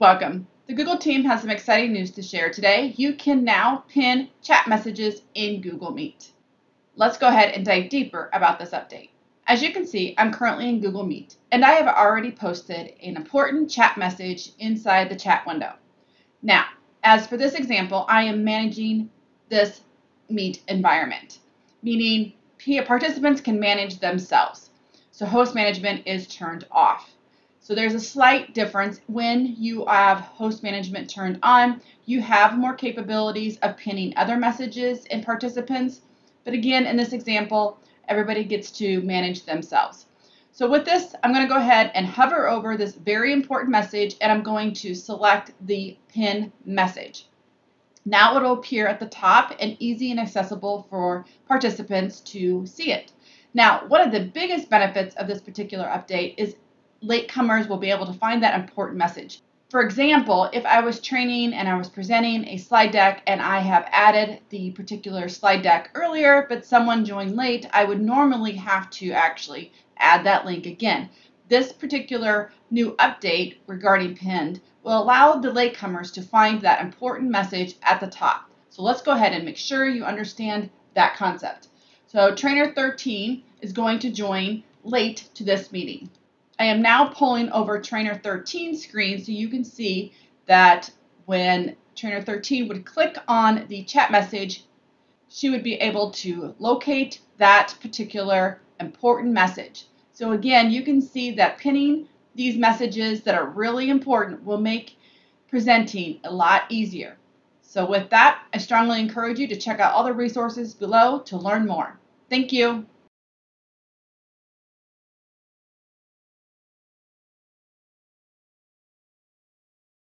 Welcome. The Google team has some exciting news to share today. You can now pin chat messages in Google Meet. Let's go ahead and dive deeper about this update. As you can see, I'm currently in Google Meet, and I have already posted an important chat message inside the chat window. Now, as for this example, I am managing this Meet environment, meaning participants can manage themselves. So host management is turned off. So there's a slight difference when you have host management turned on. You have more capabilities of pinning other messages and participants. But again, in this example, everybody gets to manage themselves. So with this, I'm going to go ahead and hover over this very important message and I'm going to select the pin message. Now it will appear at the top and easy and accessible for participants to see it. Now, one of the biggest benefits of this particular update is latecomers will be able to find that important message. For example, if I was training and I was presenting a slide deck and I have added the particular slide deck earlier, but someone joined late, I would normally have to actually add that link again. This particular new update regarding pinned will allow the latecomers to find that important message at the top. So let's go ahead and make sure you understand that concept. So trainer 13 is going to join late to this meeting. I am now pulling over trainer 13 screen so you can see that when trainer 13 would click on the chat message, she would be able to locate that particular important message. So again, you can see that pinning these messages that are really important will make presenting a lot easier. So with that, I strongly encourage you to check out all the resources below to learn more. Thank you.